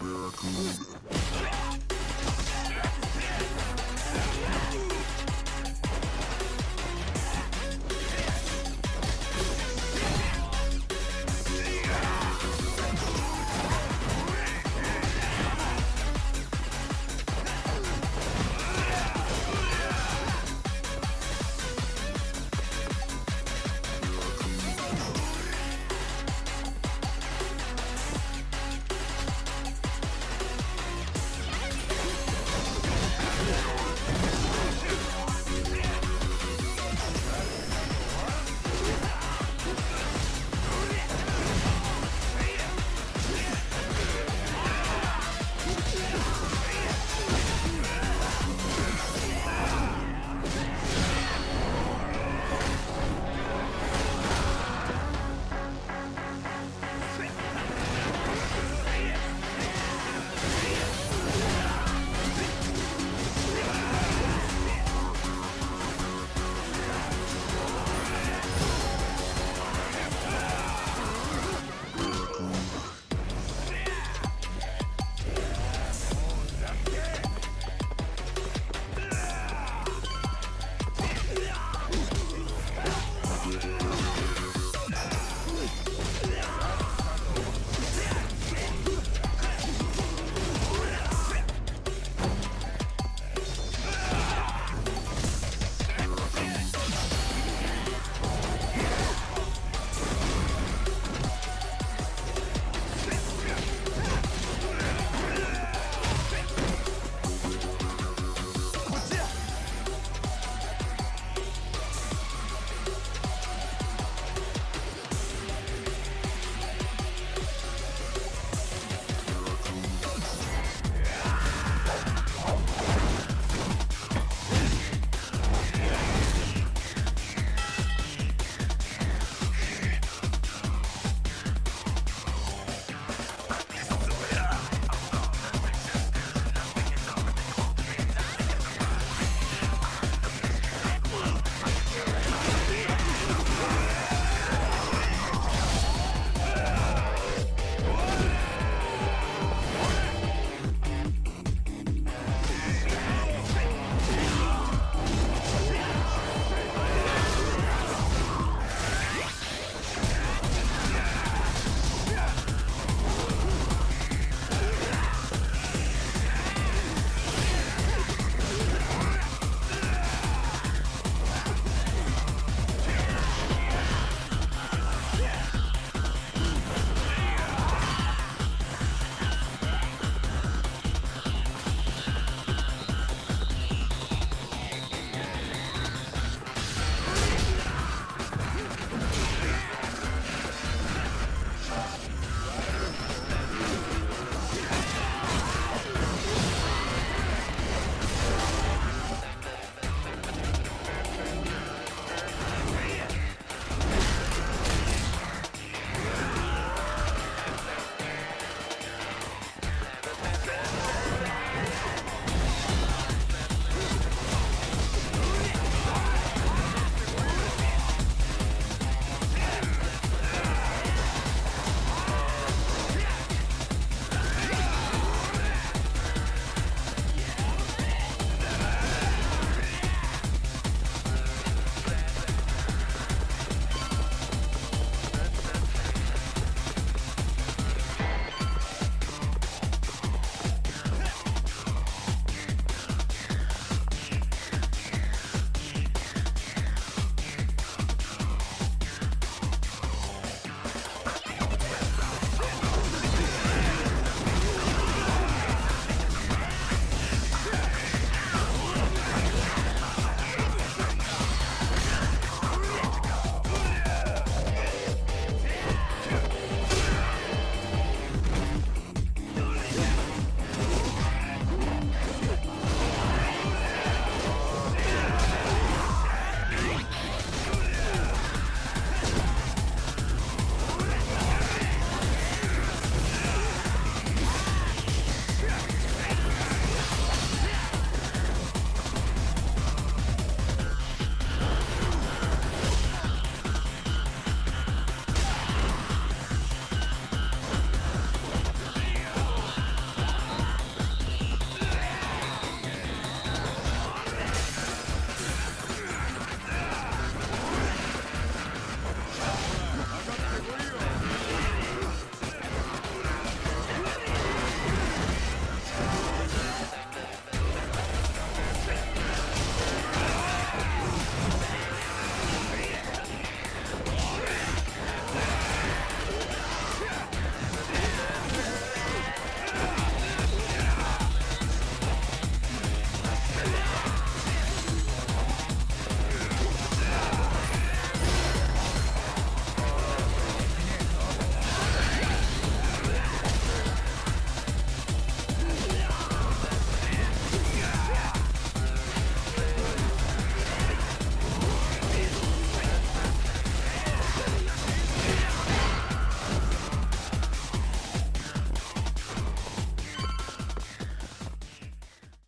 Barracuda.